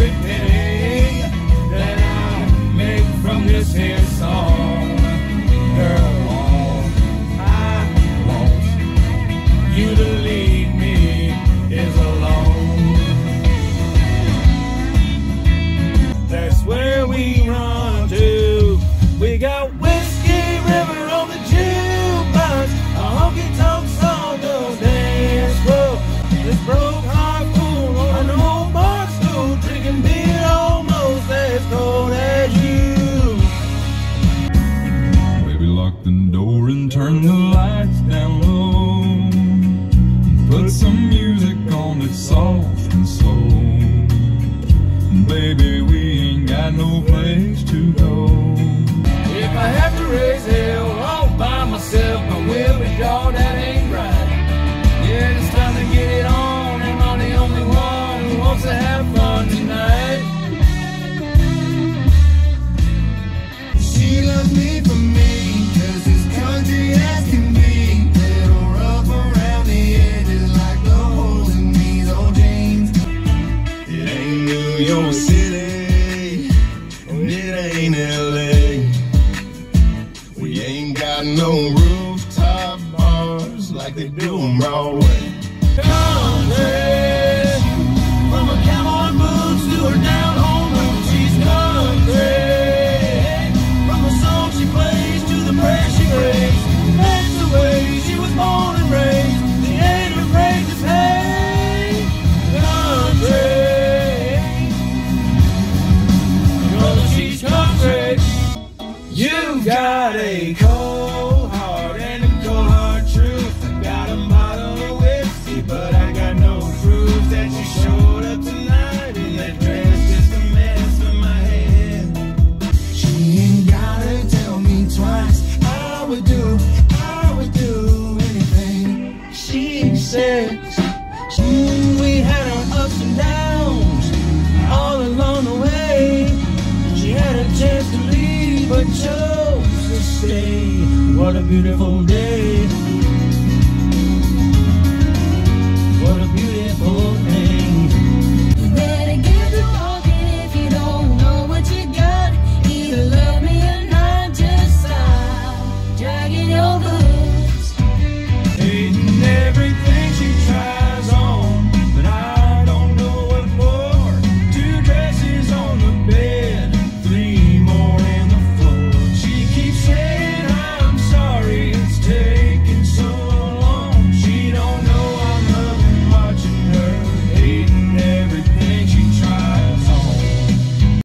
every penny. lock the door and turn the lights down low. Put some music on that's soft and slow. Baby, we ain't got no place to go. If I have to raise hell all by myself, I will be your daddy. we city, and it ain't LA. We ain't got no rooftop bars like they do in Broadway. Come What a beautiful day. What a beautiful day!